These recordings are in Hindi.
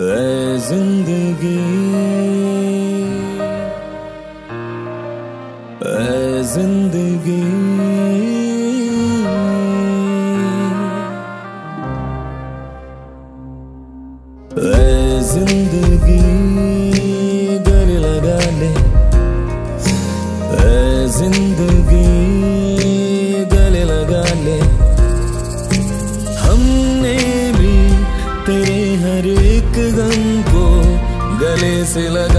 ज़िंदगी। ज़िंदगी। ज़िंदगी। गले लगा ले। ज़िंदगी। गले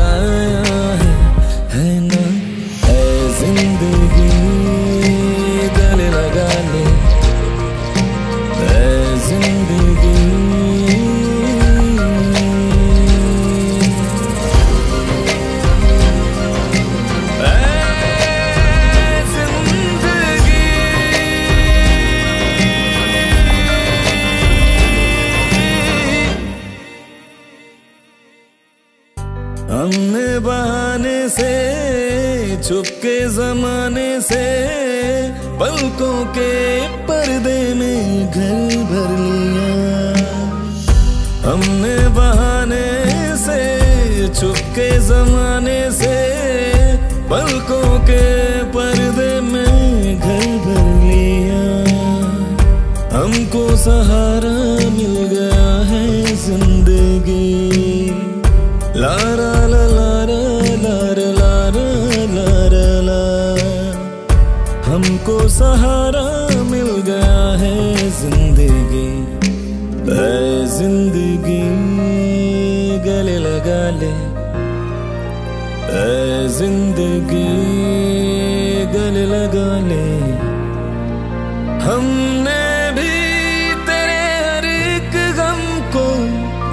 हमने बहाने से छुपके जमाने से, पलकों के पर्दे में घर भर लिया। हमने बहाने से छुपके जमाने से, पलकों के पर्दे में घर भर लिया। हमको सहारा मिल गया है ज़िंदगी। ला हमको सहारा मिल गया है ज़िंदगी। ज़िंदगी, गले लगा ले। ज़िंदगी, गले लगा ले। हमने भी तेरे हर एक गम को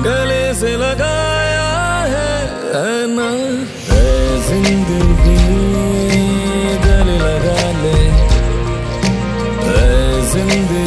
गले से लगाया है ना? ज़िंदगी। ऐ ज़िंदगी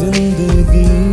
ज़िंदगी।